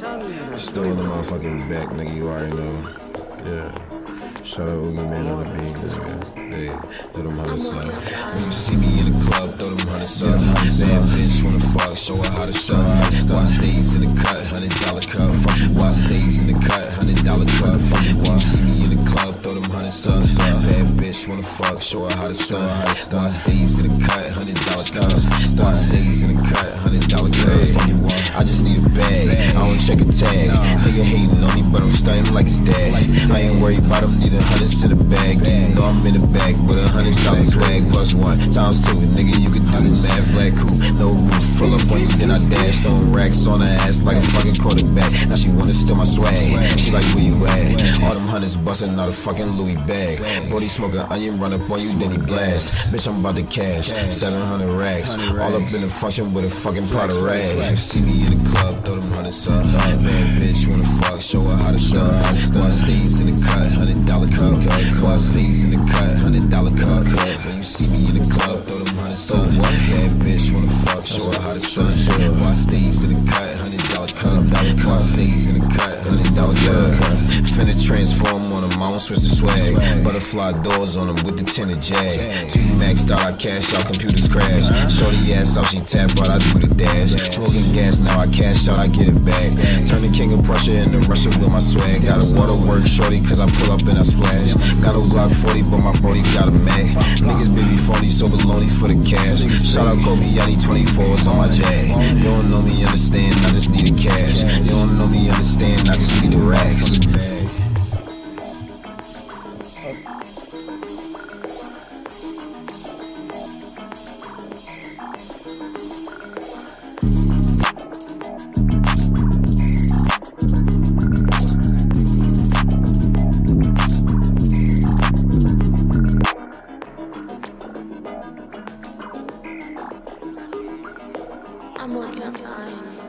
Still in the motherfucking back, nigga. You already know. Yeah. Shout out Oogiemane on the beat, nigga. Hey, throw them hundreds up. When you see me in the club, throw them hundreds up. Bad bitch wanna fuck, show her how to suck. Why stays in the cut, hundred dollar cup. Why stays in the cut, hundred dollar. When you see me in the club, throw them hundreds up. Bad bitch wanna fuck, show her how to suck. Why stays in the cut, hundred dollar cup. Why stays in the cut, hundred dollar cup. I just need bag, I don't check a tag. Nigga hating on me, but I'm stunning like his dad. I ain't worried about him, need a hundred in the bag. You know I'm in the bag, but a hundred thousand swag plus one times two. Nigga, you can do the math, black cool, no roof. Up on you, then I dash, throwing racks on her ass like a fucking quarterback. Now she wanna steal my swag. She like where you at? All them hundreds busting out a fucking Louis bag. Brody smoking onion, run up on you, then he blast. Bitch, I'm about to cash, 700 racks. All up in the function with a fucking pot of rag. You see me in the club, throw them hundreds up. Bad bitch wanna fuck, show her how to suck. One stays in the cut, hundred dollar cup. One stays in the cut, hundred dollar cup. When you see me in the club, throw them hundreds up. Bad bitch wanna fuck, show her how to suck. One stays in the cut, hundred dollar cup. One stays in the cut, hundred dollar cup. Finna transform on them, I don't switch the swag. Butterfly doors on them with the tinted jag. Two maxed out, I cash out, computers crash. Uh-huh. Shorty ass out, she tap out, I do the dash. Smoking gas, now I cash out, I get it back. Turn the king of Prussia into Russia with my swag. Got a waterwork shorty, cause I pull up and I splash. Got a Glock 40, but my brody got a Mac. Niggas baby 40, so baloney for the cash. Shout out Kobe, I need 24s on my jag. You don't know me, understand, I just need I'm working up iron.